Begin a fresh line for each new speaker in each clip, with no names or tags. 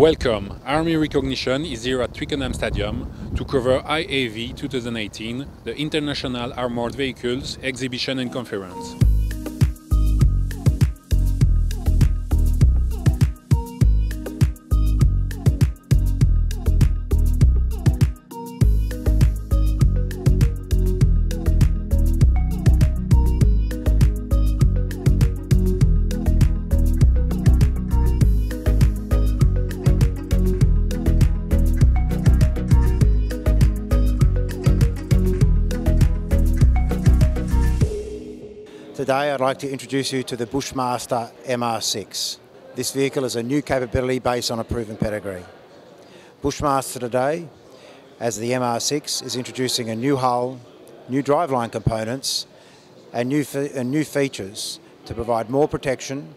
Welcome. Army Recognition is here at Twickenham Stadium to cover IAV 2018, the International Armored Vehicles Exhibition and Conference.
Today I'd like to introduce you to the Bushmaster MR6. This vehicle is a new capability based on a proven pedigree. Bushmaster today, as the MR6, is introducing a new hull, new driveline components and new, and new features to provide more protection,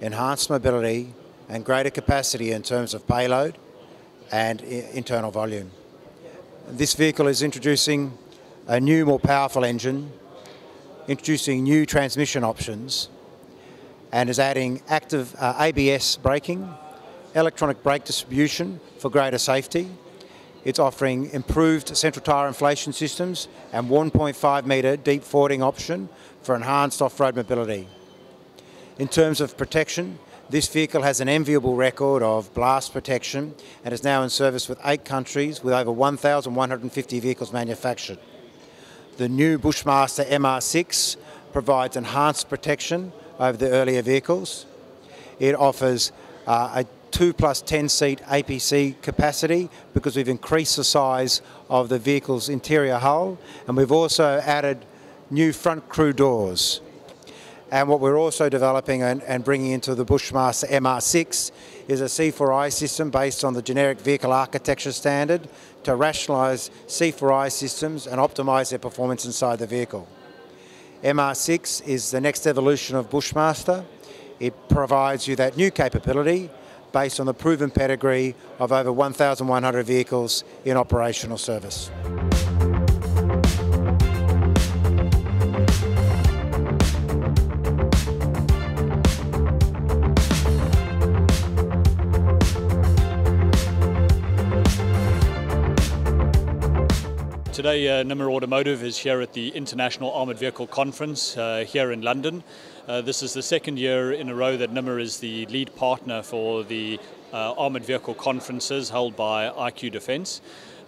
enhanced mobility and greater capacity in terms of payload and internal volume. This vehicle is introducing a new, more powerful engine introducing new transmission options and is adding active uh, ABS braking, electronic brake distribution for greater safety. It's offering improved central tyre inflation systems and 1.5 metre deep fording option for enhanced off-road mobility. In terms of protection, this vehicle has an enviable record of blast protection and is now in service with eight countries with over 1,150 vehicles manufactured. The new Bushmaster MR6 provides enhanced protection over the earlier vehicles. It offers uh, a 2 plus 10 seat APC capacity because we've increased the size of the vehicle's interior hull and we've also added new front crew doors. And what we're also developing and, and, bringing into the Bushmaster MR6 is a C4I system based on the generic vehicle architecture standard to rationalise C4I systems and optimise their performance inside the vehicle. MR6 is the next evolution of Bushmaster. It provides you that new capability based on the proven pedigree of over 1,100 vehicles in operational service.
Today, uh, NIMR Automotive is here at the International Armoured Vehicle Conference uh, here in London. Uh, this is the second year in a row that NIMR is the lead partner for the uh, armoured vehicle conferences held by IQ Defence.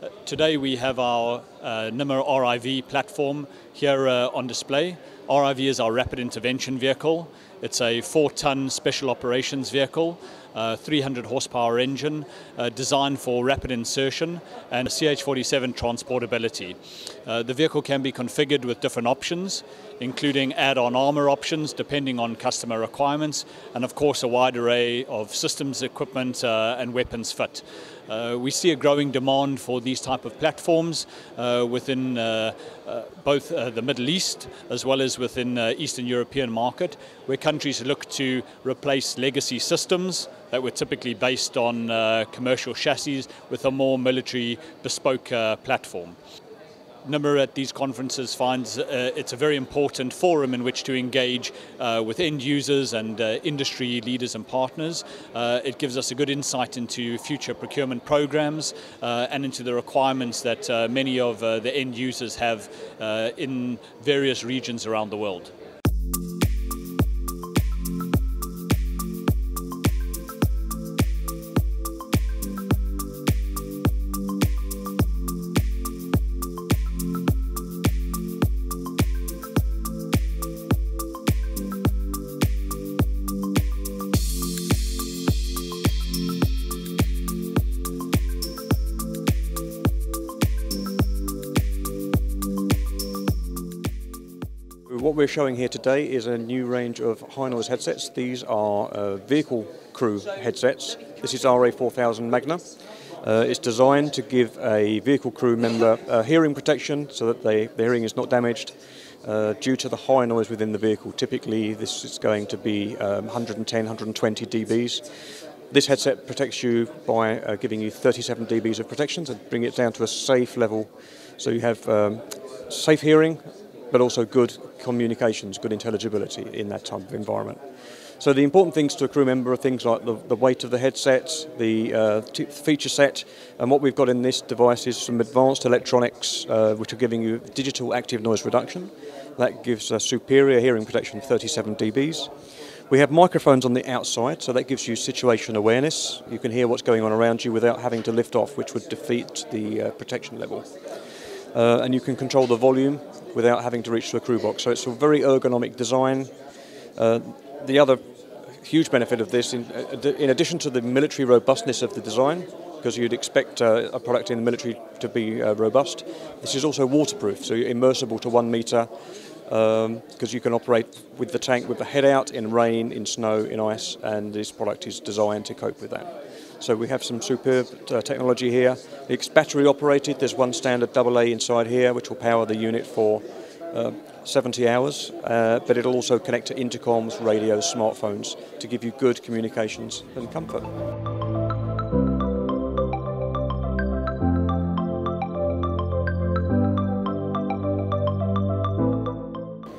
Uh, today we have our uh, NIMR RIV platform here uh, on display. RIV is our rapid intervention vehicle. It's a four-ton special operations vehicle, uh, 300 horsepower engine, uh, designed for rapid insertion and CH-47 transportability. Uh, the vehicle can be configured with different options, including add-on armor options depending on customer requirements, and of course a wide array of systems, equipment uh, and weapons fit. Uh, we see a growing demand for these type of platforms uh, within uh, uh both uh, the Middle East as well as within uh, Eastern European market, where countries look to replace legacy systems that were typically based on commercial chassis with a more military bespoke platform. NIMR at these conferences finds uh, it's a very important forum in which to engage uh, with end users and uh, industry leaders and partners. Uh, it gives us a good insight into future procurement programs uh, and into the requirements that uh, many of the end users have in various regions around the world.
What we're showing here today is a new range of high noise headsets. These are uh, vehicle crew headsets. This is RA4000 Magna. Uh, it's designed to give a vehicle crew member uh, hearing protection so that they, their hearing is not damaged uh, due to the high noise within the vehicle. Typically this is going to be um, 110, 120 dBs. This headset protects you by uh, giving you 37 dBs of protection to bring it down to a safe level. So you have um, safe hearing but also good communications, good intelligibility in that type of environment. So the important things to a crew member are things like the, the weight of the headsets, the uh, feature set, and what we've got in this device is some advanced electronics uh, which are giving you digital active noise reduction. That gives a superior hearing protection of 37 dBs. We have microphones on the outside, so that gives you situation awareness. You can hear what's going on around you without having to lift off, which would defeat the uh, protection level. Uh, and you can control the volume without having to reach to a crew box. So it's a very ergonomic design. Uh, the other huge benefit of this, in, uh, in addition to the military robustness of the design, because you'd expect uh, a product in the military to be uh, robust, this is also waterproof, so you're immersible to one metre, because um, you can operate with the tank with the head out in rain, in snow, in ice, and this product is designed to cope with that. So we have some superb uh, technology here. It's battery operated. There's one standard AA inside here, which will power the unit for uh, 70 hours, uh, but it'll also connect to intercoms, radios, smartphones to give you good communications and comfort.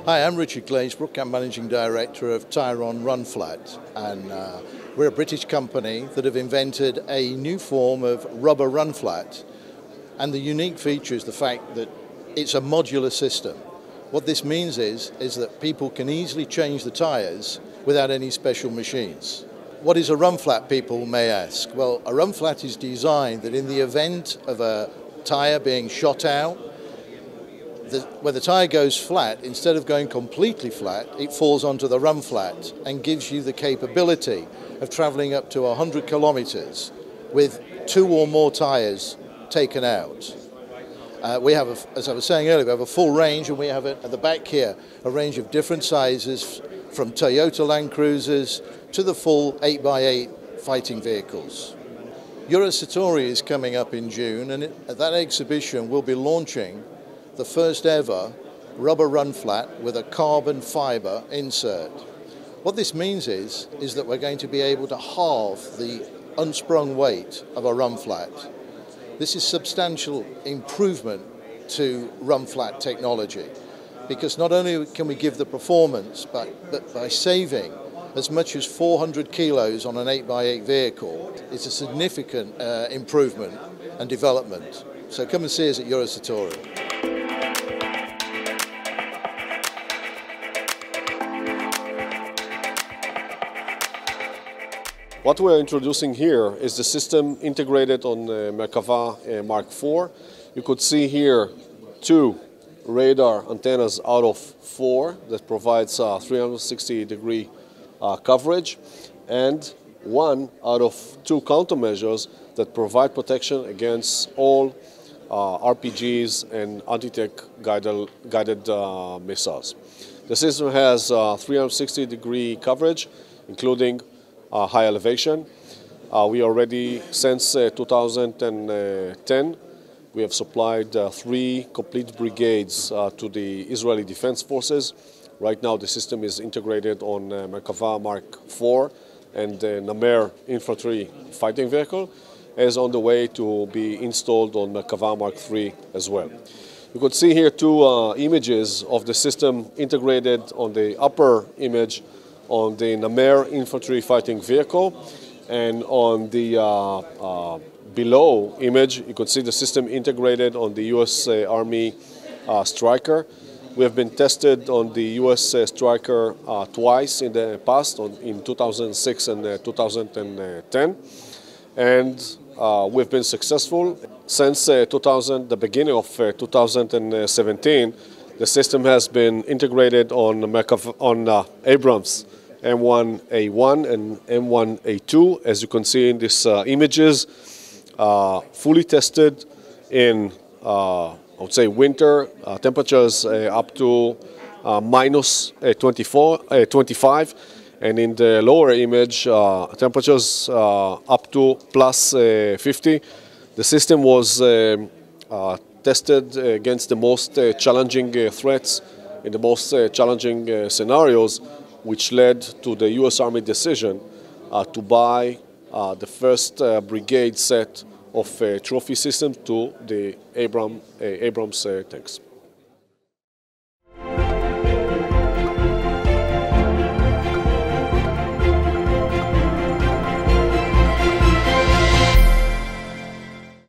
Hi, I'm Richard Glazebrook. I'm Managing Director of Tyron Runflat, and uh, we're a British company that have invented a new form of rubber run flat. And the unique feature is the fact that it's a modular system. What this means is, is that people can easily change the tyres without any special machines. What is a run flat, people may ask? Well, a run flat is designed that in the event of a tyre being shot out, the, where the tyre goes flat, instead of going completely flat, it falls onto the run flat and gives you the capability of travelling up to 100 kilometres with two or more tyres taken out. Uh, we have, a, as I was saying earlier, we have a full range, and we have a, at the back here a range of different sizes, from Toyota Land Cruisers to the full 8x8 fighting vehicles. Eurosatory is coming up in June, and it, at that exhibition we'll be launching the first ever rubber run flat with a carbon fibre insert. What this means is, is that we're going to be able to halve the unsprung weight of a run flat. This is substantial improvement to run flat technology because not only can we give the performance, but, but by saving as much as 400 kilos on an 8x8 vehicle, it's a significant uh, improvement and development. So come and see us at Eurosatory.
What we're introducing here is the system integrated on the Merkava uh, Mark IV. You could see here two radar antennas out of four that provides uh, 360 degree uh, coverage and one out of two countermeasures that provide protection against all uh, RPGs and anti-tank guided, guided uh, missiles. The system has uh, 360 degree coverage including uh, high elevation. Uh, we already, since uh, 2010, we have supplied three complete brigades to the Israeli Defense Forces. Right now the system is integrated on Merkava Mark IV and the Namer infantry fighting vehicle is on the way to be installed on Merkava Mark III as well. You could see here two uh, images of the system integrated on the upper image on the Namer infantry fighting vehicle. And on the uh, uh, below image, you could see the system integrated on the U.S. Uh, Army uh, Stryker. We have been tested on the U.S. Uh, Stryker uh, twice in the past, on, in 2006 and 2010. And we've been successful. Since 2000, the beginning of 2017, the system has been integrated on, on Abrams M1A1 and M1A2, as you can see in these uh, images, uh, fully tested in, uh, I would say, winter uh, temperatures uh, up to uh, minus 24, 25, and in the lower image, temperatures up to plus 50. The system was um, tested against the most uh, challenging uh, threats in the most uh, challenging scenarios which led to the U.S. Army decision uh, to buy uh, the first uh, brigade set of trophy systems to the Abram, Abrams tanks.